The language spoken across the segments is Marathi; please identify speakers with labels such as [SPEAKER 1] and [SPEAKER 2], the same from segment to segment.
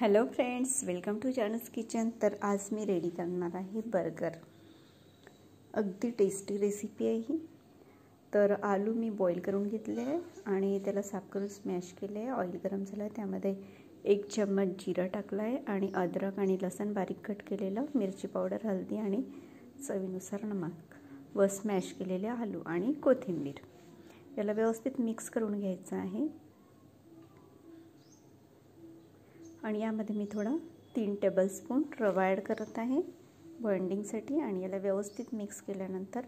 [SPEAKER 1] हॅलो फ्रेंड्स वेलकम टू जानस किचन तर आज मी रेडी करणार आहे बर्गर अगदी टेस्टी रेसिपी आहे ही. तर आलू मी बॉईल करून घेतले आहे करून स्मॅश केले आहे. ऑइल गरम झालं आहे त्यामध्ये एक चम्मच जिरं टाकलं आहे आणि अद्रक आणि बारीक कट केलेलं, मिरची पावडर हळदी आणि चवीनुसार नमक. व स्मॅश केलेले आलू आणि कोथिंबीर. याला व्यवस्थित मिक्स करून घ्यायचं आणि यामध्ये मी थोडा तीन टेबलस्पून रवा ॲड करत आहे. बॉइंडिंगसाठी आणि याला व्यवस्थित मिक्स केल्यानंतर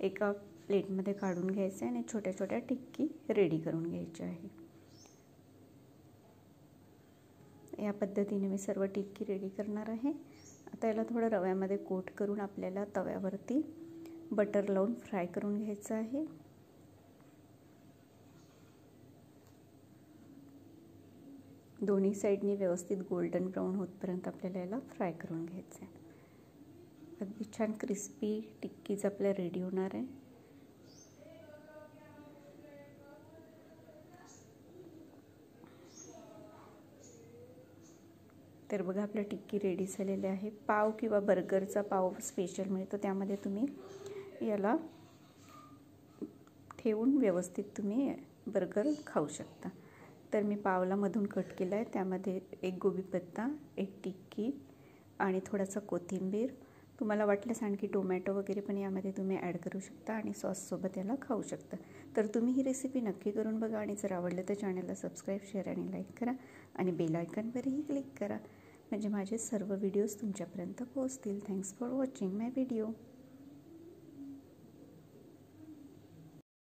[SPEAKER 1] एका प्लेटमध्ये काढून घ्यायचं आहे आणि छोट्या छोट्या टिक्की रेडी करून घ्यायची आहे. या पद्धतीने मी सर्व टिक्की रेडी करणार आहे. आता याला थोडं रव्यामध्ये कोट करून आपल्याला तव्यावरती बटर लावून फ्राय करून घ्यायचं आहे. दोन्ही साईडनी व्यवस्थित गोल्डन ब्राऊन होतपर्यंत आपल्याला याला फ्राय करून घ्यायचं आहे अगदी छान क्रिस्पी टिक्कीज आपल्या रेडी होणार आहे. तर बघा आपल्या टिक्की रेडी झालेले आहे पाव किंवा बर्गरचा पाव स्पेशल मिळतो. त्यामध्ये तुम्ही याला ठेवून व्यवस्थित तुम्ही बर्गर खाऊ शकता. तर मी पावलामधून कट केला आहे. त्यामध्ये एक गोबीपत्ता एक टिक्की आणि थोडासा कोथिंबीर. तुम्हाला वाटल्यास आणखी टोमॅटो वगैरे पण यामध्ये तुम्ही ॲड करू शकता आणि सॉससोबत याला खाऊ शकता. तर तुम्ही ही रेसिपी नक्की करून बघा आणि जर आवडलं तर चॅनलला सबस्क्राईब शेअर आणि लाईक करा आणि बेल आयकनवरही क्लिक करा. म्हणजे माझे सर्व व्हिडिओज तुमच्यापर्यंत पोहोचतील. Thanks for watching my video